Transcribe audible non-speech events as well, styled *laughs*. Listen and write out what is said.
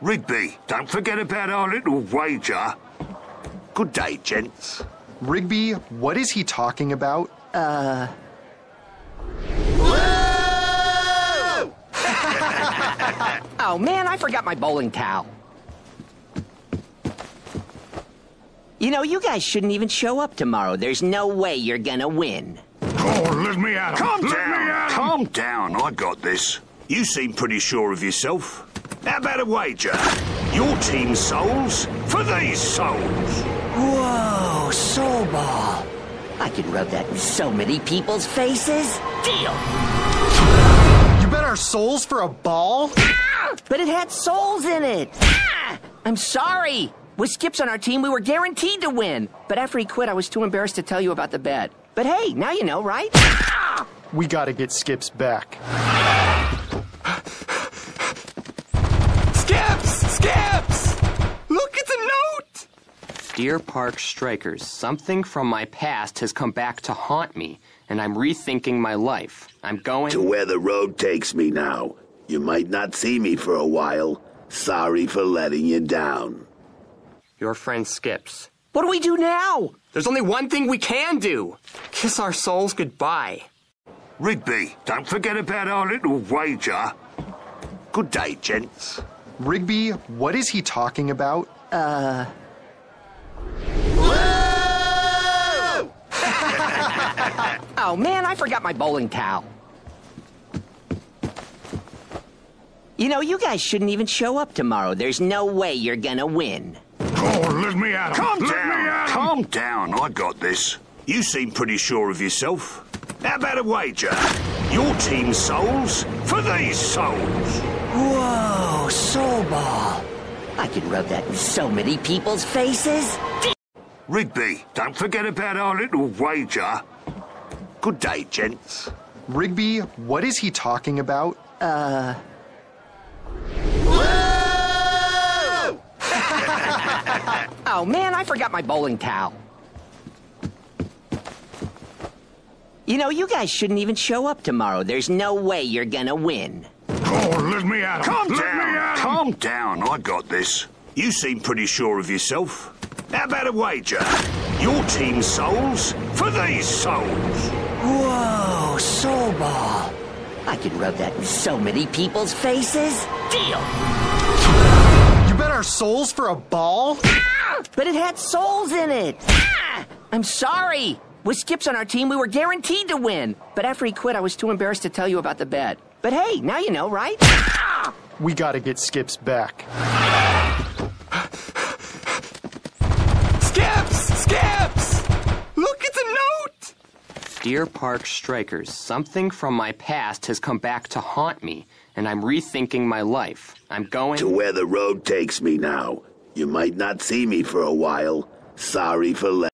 Rigby, don't forget about our little wager. Good day, gents. Rigby, what is he talking about? Uh Whoa! oh man, I forgot my bowling towel. You know, you guys shouldn't even show up tomorrow. There's no way you're gonna win. Oh, let me at Calm down. Calm down. I got this. You seem pretty sure of yourself. How about a wager? Your team's souls for these souls. Whoa, soul ball. I can rub that in so many people's faces. Deal. You bet our souls for a ball? But it had souls in it. Ah! I'm sorry. With Skips on our team, we were guaranteed to win. But after he quit, I was too embarrassed to tell you about the bet. But hey, now you know, right? We gotta get Skips back. Dear Park Strikers, something from my past has come back to haunt me, and I'm rethinking my life. I'm going. to where the road takes me now. You might not see me for a while. Sorry for letting you down. Your friend Skips. What do we do now? There's only one thing we can do kiss our souls goodbye. Rigby, don't forget about our little wager. Good day, gents. Rigby, what is he talking about? Uh, Oh man, I forgot my bowling towel. You know, you guys shouldn't even show up tomorrow. There's no way you're gonna win. Oh, let me at Calm down. Calm down. I got this. You seem pretty sure of yourself. How about a wager? Your team's souls for these souls. Whoa, soul ball. I can rub that in so many people's faces. Rigby, don't forget about our little wager. Good day, gents. Rigby, what is he talking about? Uh *laughs* oh man, I forgot my bowling towel. You know, you guys shouldn't even show up tomorrow. There's no way you're gonna win. Oh, let me at Calm down. Calm down. I got this. You seem pretty sure of yourself. How about a wager? Your team's souls for these souls. Whoa, soul ball. I can rub that in so many people's faces. Deal. You bet our souls for a ball? But it had souls in it. Ah! I'm sorry. With Skips on our team, we were guaranteed to win. But after he quit, I was too embarrassed to tell you about the bet. But hey, now you know, right? We gotta get Skips back. Dear Park Strikers, something from my past has come back to haunt me, and I'm rethinking my life. I'm going. To where the road takes me now. You might not see me for a while. Sorry for